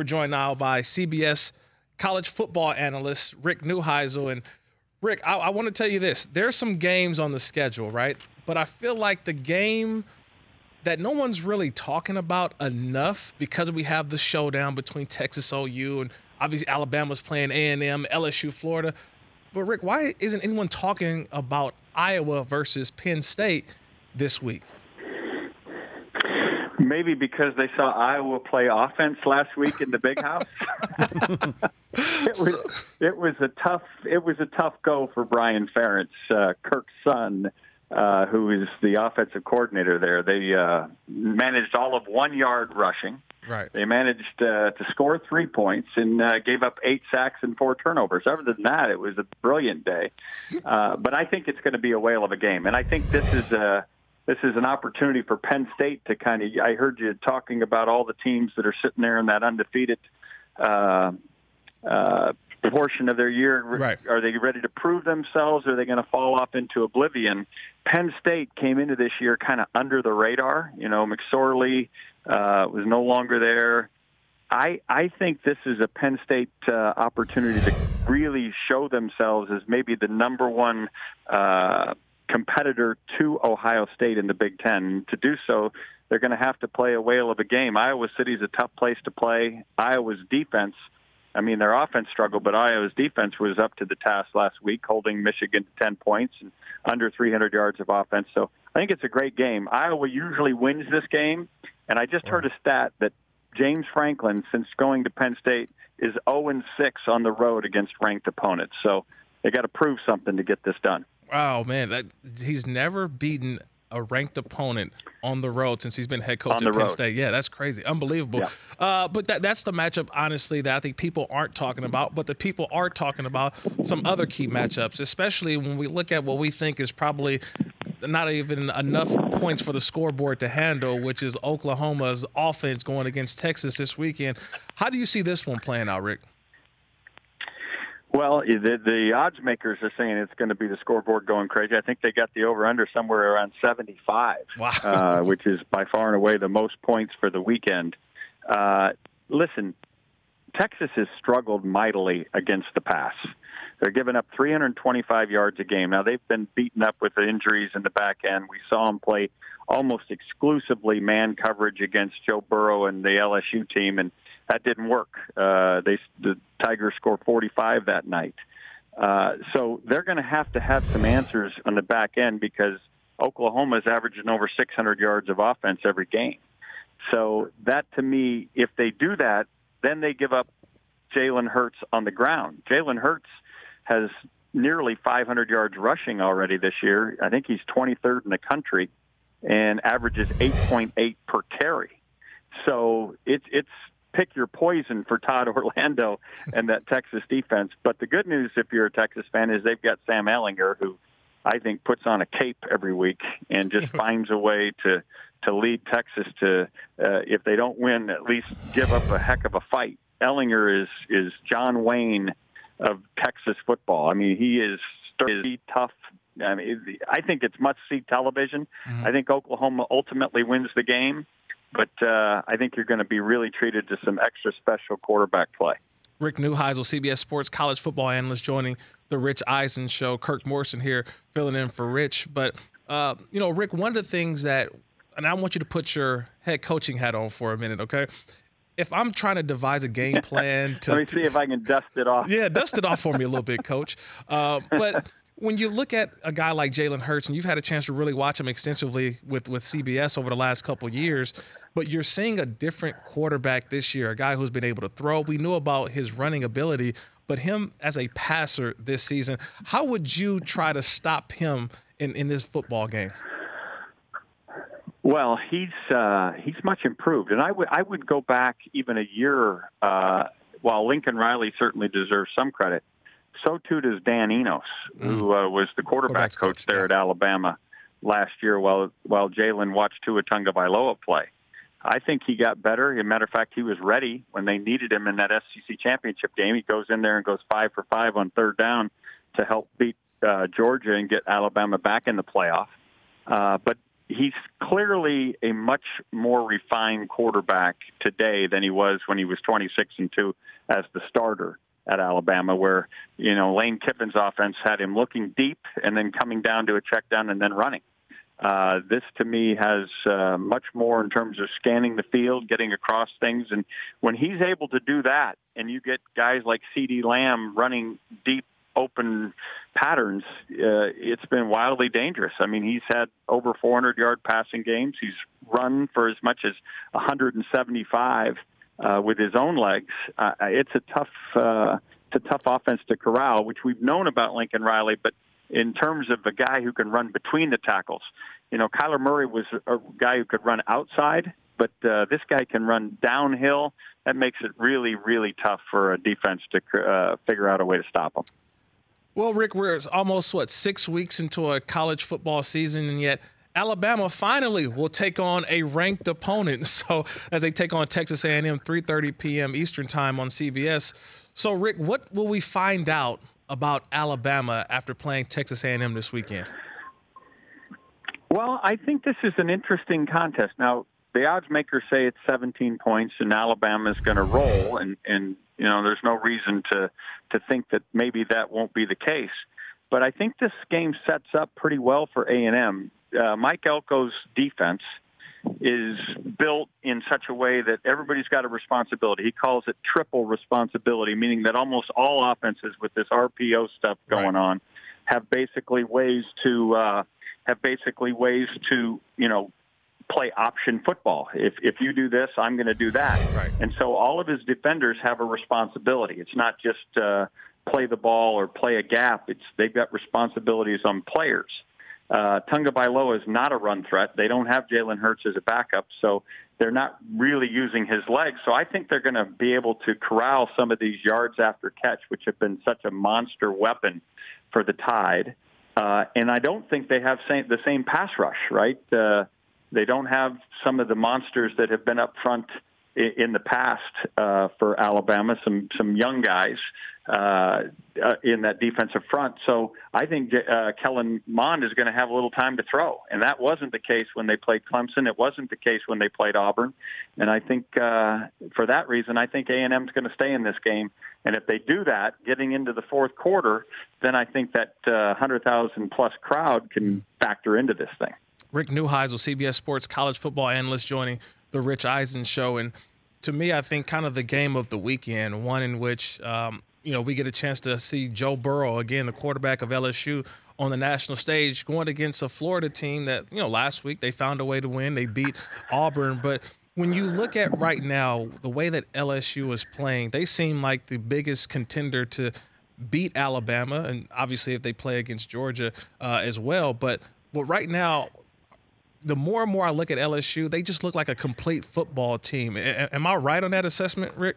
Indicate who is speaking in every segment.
Speaker 1: We're joined now by CBS college football analyst Rick Neuheisel. And Rick, I, I want to tell you this: there's some games on the schedule, right? But I feel like the game that no one's really talking about enough because we have the showdown between Texas OU and obviously Alabama's playing A&M, LSU, Florida. But Rick, why isn't anyone talking about Iowa versus Penn State this week?
Speaker 2: Maybe because they saw Iowa play offense last week in the Big House. it was it was a tough it was a tough go for Brian Ferentz, uh, Kirk's son, uh, who is the offensive coordinator there. They uh, managed all of one yard rushing.
Speaker 1: Right.
Speaker 2: They managed uh, to score three points and uh, gave up eight sacks and four turnovers. Other than that, it was a brilliant day. Uh, but I think it's going to be a whale of a game, and I think this is a this is an opportunity for Penn State to kind of. I heard you talking about all the teams that are sitting there in that undefeated. Uh, uh, portion of their year.
Speaker 1: Right.
Speaker 2: Are they ready to prove themselves? Or are they going to fall off into oblivion? Penn State came into this year kind of under the radar. You know, McSorley uh, was no longer there. I I think this is a Penn State uh, opportunity to really show themselves as maybe the number one uh, competitor to Ohio State in the Big Ten. To do so, they're going to have to play a whale of a game. Iowa City is a tough place to play. Iowa's defense I mean, their offense struggled, but Iowa's defense was up to the task last week, holding Michigan to 10 points and under 300 yards of offense. So I think it's a great game. Iowa usually wins this game, and I just heard a stat that James Franklin, since going to Penn State, is 0 6 on the road against ranked opponents. So they got to prove something to get this done.
Speaker 1: Wow, man, that, he's never beaten a ranked opponent on the road since he's been head coach at Penn road. State. Yeah, that's crazy, unbelievable. Yeah. Uh, but that, that's the matchup, honestly, that I think people aren't talking about. But the people are talking about some other key matchups, especially when we look at what we think is probably not even enough points for the scoreboard to handle, which is Oklahoma's offense going against Texas this weekend. How do you see this one playing out, Rick?
Speaker 2: Well, the, the odds makers are saying it's going to be the scoreboard going crazy. I think they got the over under somewhere around 75,
Speaker 1: wow.
Speaker 2: uh, which is by far and away the most points for the weekend. Uh, listen, Texas has struggled mightily against the pass. They're giving up 325 yards a game. Now, they've been beaten up with the injuries in the back end. We saw them play almost exclusively man coverage against Joe Burrow and the LSU team, and that didn't work. Uh, they the Tigers scored 45 that night. Uh, so they're going to have to have some answers on the back end because Oklahoma is averaging over 600 yards of offense every game. So that to me, if they do that, then they give up Jalen Hurts on the ground. Jalen Hurts has nearly 500 yards rushing already this year. I think he's 23rd in the country and averages 8.8 per carry. So it's it's pick your poison for Todd Orlando and that Texas defense. But the good news, if you're a Texas fan, is they've got Sam Ehlinger, who I think puts on a cape every week and just finds a way to to lead Texas to, uh, if they don't win, at least give up a heck of a fight. Ehlinger is is John Wayne of Texas football. I mean, he is is tough. I mean, I think it's must see television. Mm-hmm. I think Oklahoma ultimately wins the game but uh, I think you're going to be really treated to some extra special quarterback play.
Speaker 1: Rick Neuheisel, CBS Sports college football analyst, joining the Rich Eisen show. Kirk Morrison here, filling in for Rich. But uh, you know, Rick, one of the things that, and I want you to put your head coaching hat on for a minute, okay? If I'm trying to devise a game plan to,
Speaker 2: let me see if I can dust it off.
Speaker 1: Yeah, dust it off for me a little bit, Coach. Uh, but when you look at a guy like Jalen Hurts, and you've had a chance to really watch him extensively with, with CBS over the last couple years, but you're seeing a different quarterback this year, a guy who's been able to throw. We knew about his running ability, but him as a passer this season, how would you try to stop him in, in this football game?
Speaker 2: Well, he's uh, he's much improved, and I would I would go back even a year. Uh, while Lincoln Riley certainly deserves some credit, so too does Dan Enos, mm. who uh, was the quarterback coach, coach there yeah. at Alabama last year while while Jalen watched Tua Tagovailoa play. I think he got better. As a matter of fact, he was ready when they needed him in that SEC championship game. He goes in there and goes five for five on third down to help beat uh, Georgia and get Alabama back in the playoff. Uh, but he's clearly a much more refined quarterback today than he was when he was 26 and 2 as the starter at Alabama, where, you know, Lane Kiffin's offense had him looking deep and then coming down to a check down and then running. Uh, this to me has uh, much more in terms of scanning the field, getting across things, and when he's able to do that, and you get guys like CeeDee Lamb running deep open patterns, uh, it's been wildly dangerous. I mean, he's had over 400 yard passing games. He's run for as much as 175 uh, with his own legs. Uh, it's a tough, uh, it's a tough offense to corral, which we've known about Lincoln Riley. But in terms of a guy who can run between the tackles, you know, Kyler Murray was a guy who could run outside but uh, this guy can run downhill. That makes it really, really tough for a defense to uh, figure out a way to stop him.
Speaker 1: Well, Rick, we're almost what six weeks into a college football season, and yet Alabama finally will take on a ranked opponent. So as they take on Texas A&M, 3:30 p.m. Eastern Time on CBS. So, Rick, what will we find out about Alabama after playing Texas A&M this weekend?
Speaker 2: Well, I think this is an interesting contest. Now, the odds makers say it's 17 points and Alabama is going to roll, and and you know there's no reason to to think that maybe that won't be the case. But I think this game sets up pretty well for A and M. Uh, Mike Elko's defense is built in such a way that everybody's got a responsibility. He calls it triple responsibility, meaning that almost all offenses with this RPO stuff going right. on have basically ways to uh, have basically ways to you know play option football. If if you do this, I'm going to do that.
Speaker 1: Right.
Speaker 2: And so all of his defenders have a responsibility. It's not just uh, play the ball or play a gap. It's they've got responsibilities on players. Uh, Tua Tagovailoa is not a run threat. They don't have Jalen Hurts as a backup, so they're not really using his legs. So I think they're going to be able to corral some of these yards after catch, which have been such a monster weapon for the Tide. Uh, and I don't think they have same, the same pass rush, right? Uh, they don't have some of the monsters that have been up front in the past uh, for Alabama, some some young guys uh, uh, in that defensive front. So I think uh, Kellen Mond is going to have a little time to throw, and that wasn't the case when they played Clemson. It wasn't the case when they played Auburn, and I think uh, for that reason, I think A and M is going to stay in this game. And if they do that, getting into the fourth quarter, then I think that uh, hundred thousand plus crowd can factor into this thing.
Speaker 1: Rick Neuheisel, CBS Sports college football analyst, joining the Rich Eisen show. And to me, I think kind of the game of the weekend, one in which um, you know we get a chance to see Joe Burrow again, the quarterback of LSU, on the national stage, going against a Florida team that you know last week they found a way to win. They beat Auburn, but when you look at right now the way that LSU is playing, they seem like the biggest contender to beat Alabama, and obviously if they play against Georgia uh, as well. But well, right now, the more and more I look at LSU, they just look like a complete football team. A- am I right on that assessment, Rick?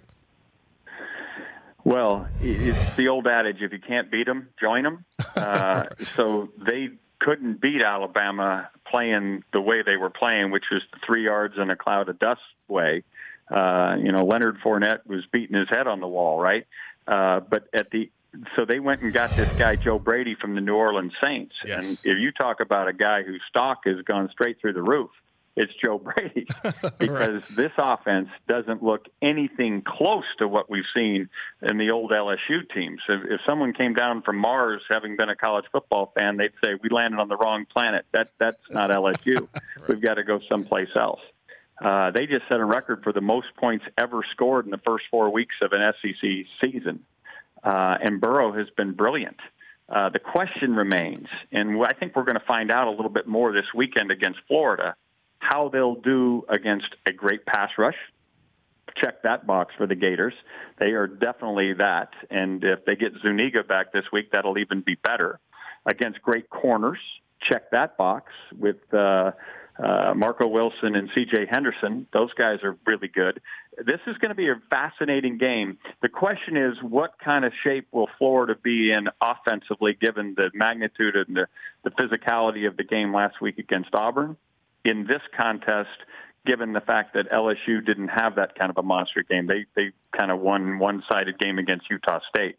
Speaker 2: Well, it's the old adage: if you can't beat them, join them. Uh, so they couldn't beat Alabama playing the way they were playing, which was the three yards in a cloud of dust way. Uh, you know, Leonard Fournette was beating his head on the wall, right? Uh, but at the so they went and got this guy Joe Brady from the New Orleans Saints.
Speaker 1: Yes.
Speaker 2: And if you talk about a guy whose stock has gone straight through the roof, it's Joe Brady because
Speaker 1: right.
Speaker 2: this offense doesn't look anything close to what we've seen in the old LSU teams. If, if someone came down from Mars, having been a college football fan, they'd say we landed on the wrong planet. That that's not LSU. right. We've got to go someplace else. Uh, they just set a record for the most points ever scored in the first four weeks of an SEC season uh, and Burrow has been brilliant. Uh, the question remains, and I think we're going to find out a little bit more this weekend against Florida, how they'll do against a great pass rush. Check that box for the Gators. They are definitely that. And if they get Zuniga back this week, that'll even be better. Against great corners, check that box with uh, uh, Marco Wilson and C.J. Henderson. Those guys are really good. This is going to be a fascinating game. The question is, what kind of shape will Florida be in offensively, given the magnitude and the, the physicality of the game last week against Auburn? In this contest, given the fact that LSU didn't have that kind of a monster game, they they kind of won one-sided game against Utah State.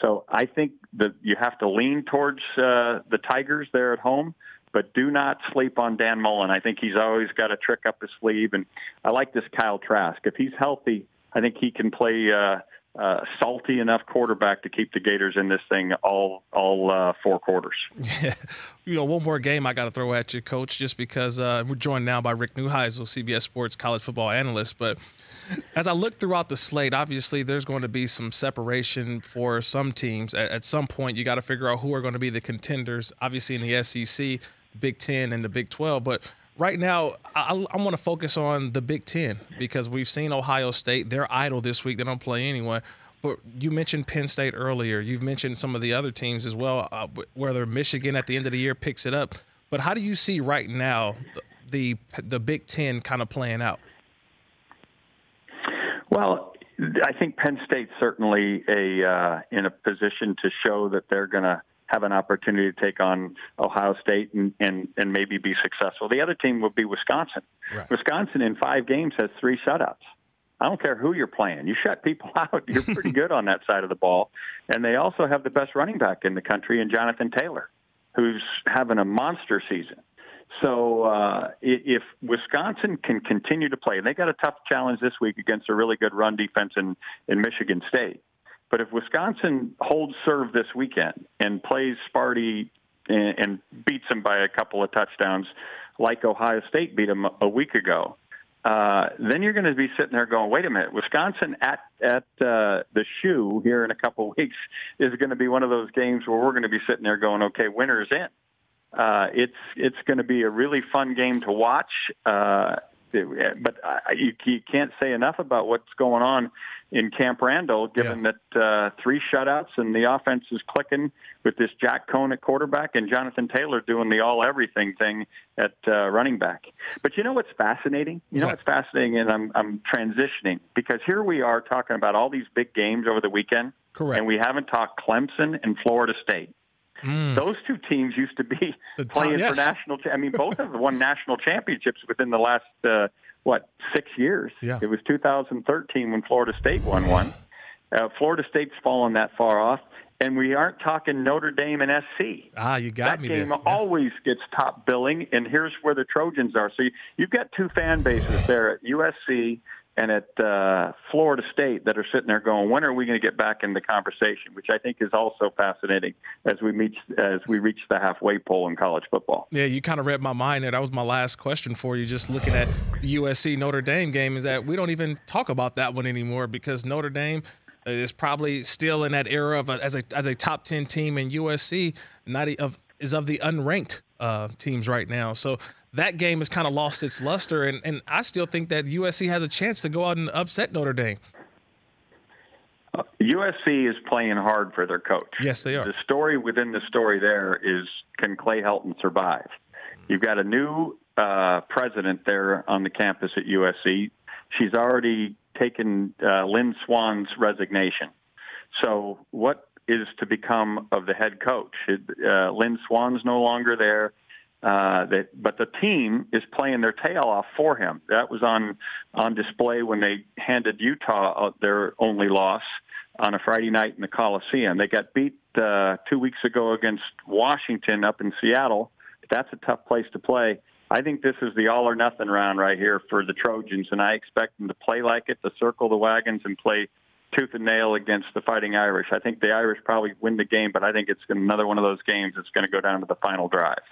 Speaker 2: So I think that you have to lean towards uh, the Tigers there at home but do not sleep on Dan Mullen. I think he's always got a trick up his sleeve, and I like this Kyle Trask. If he's healthy, I think he can play uh, uh, salty enough quarterback to keep the Gators in this thing all all uh, four quarters.
Speaker 1: Yeah. You know, one more game I got to throw at you, Coach, just because uh, we're joined now by Rick Neuheisel, CBS Sports college football analyst. But as I look throughout the slate, obviously there's going to be some separation for some teams. At, at some point, you got to figure out who are going to be the contenders. Obviously, in the SEC, Big Ten, and the Big Twelve, but right now, I, I want to focus on the Big Ten because we've seen Ohio State. They're idle this week. They don't play anyone. But you mentioned Penn State earlier. You've mentioned some of the other teams as well, uh, whether Michigan at the end of the year picks it up. But how do you see right now the the Big Ten kind of playing out?
Speaker 2: Well, I think Penn State's certainly a uh, in a position to show that they're going to have an opportunity to take on Ohio State and, and, and maybe be successful. The other team would be Wisconsin. Right. Wisconsin in five games has three shutouts. I don't care who you're playing. You shut people out. You're pretty good on that side of the ball. And they also have the best running back in the country in Jonathan Taylor, who's having a monster season. So uh, if Wisconsin can continue to play, and they got a tough challenge this week against a really good run defense in, in Michigan State. But if Wisconsin holds serve this weekend and plays Sparty and, and beats them by a couple of touchdowns, like Ohio State beat them a week ago, uh, then you're going to be sitting there going, "Wait a minute, Wisconsin at at uh, the shoe here in a couple of weeks is going to be one of those games where we're going to be sitting there going, okay, winner's in." Uh, it's it's going to be a really fun game to watch. Uh, but you, you can't say enough about what's going on in Camp Randall, given yeah. that uh, three shutouts and the offense is clicking with this Jack Coan at quarterback and Jonathan Taylor doing the all everything thing at uh, running back. But you know what's fascinating? You know what's fascinating, and I'm I'm transitioning because here we are talking about all these big games over the weekend,
Speaker 1: correct?
Speaker 2: And we haven't talked Clemson and Florida State. Mm. Those two teams used to be the playing yes. for national. I mean, both have won national championships within the last uh, what six years.
Speaker 1: Yeah.
Speaker 2: It was 2013 when Florida State won one. Uh, Florida State's fallen that far off, and we aren't talking Notre Dame and SC.
Speaker 1: Ah, you got
Speaker 2: that
Speaker 1: me.
Speaker 2: That game
Speaker 1: yeah.
Speaker 2: always gets top billing, and here's where the Trojans are. So you, you've got two fan bases there at USC and at uh, Florida State that are sitting there going, when are we going to get back in the conversation? Which I think is also fascinating as we meet as we reach the halfway pole in college football.
Speaker 1: Yeah, you kind of read my mind there. That was my last question for you. Just looking at the USC Notre Dame game, is that we don't even talk about that one anymore because Notre Dame is probably still in that era of a, as a as a top ten team, and USC not of is of the unranked uh, teams right now. So that game has kind of lost its luster, and, and I still think that USC has a chance to go out and upset Notre Dame.
Speaker 2: Uh, USC is playing hard for their coach.
Speaker 1: Yes, they are.
Speaker 2: The story within the story there is can Clay Helton survive? You've got a new uh, president there on the campus at USC. She's already taken uh, Lynn Swann's resignation. So, what is to become of the head coach? Uh, Lynn Swann's no longer there. Uh, that, but the team is playing their tail off for him. That was on on display when they handed Utah uh, their only loss on a Friday night in the Coliseum. They got beat uh, two weeks ago against Washington up in Seattle. That's a tough place to play. I think this is the all or nothing round right here for the Trojans, and I expect them to play like it, to circle the wagons, and play tooth and nail against the Fighting Irish. I think the Irish probably win the game, but I think it's another one of those games that's going to go down to the final drive.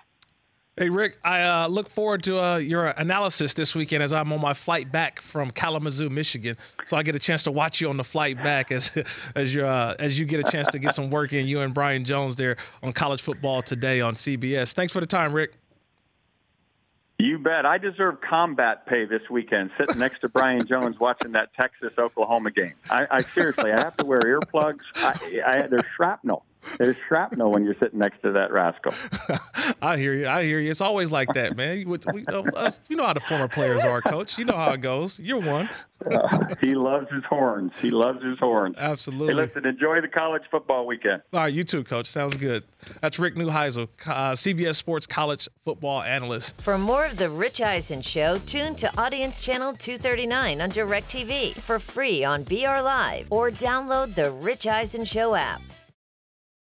Speaker 1: Hey, Rick, I uh, look forward to uh, your analysis this weekend as I'm on my flight back from Kalamazoo, Michigan. So I get a chance to watch you on the flight back as as you uh, as you get a chance to get some work in. You and Brian Jones there on college football today on CBS. Thanks for the time, Rick.
Speaker 2: You bet. I deserve combat pay this weekend, sitting next to Brian Jones watching that Texas Oklahoma game. I, I seriously, I have to wear earplugs. I, I, there's shrapnel. There's shrapnel when you're sitting next to that rascal.
Speaker 1: I hear you. I hear you. It's always like that, man. You, we, uh, you know how the former players are, coach. You know how it goes. You're one.
Speaker 2: Uh, he loves his horns. He loves his horns.
Speaker 1: Absolutely.
Speaker 2: Hey, listen, enjoy the college football weekend.
Speaker 1: All right, you too, coach. Sounds good. That's Rick Neuheisel, uh, CBS Sports college football analyst.
Speaker 3: For more of The Rich Eisen Show, tune to Audience Channel 239 on DirecTV for free on BR Live or download the Rich Eisen Show app.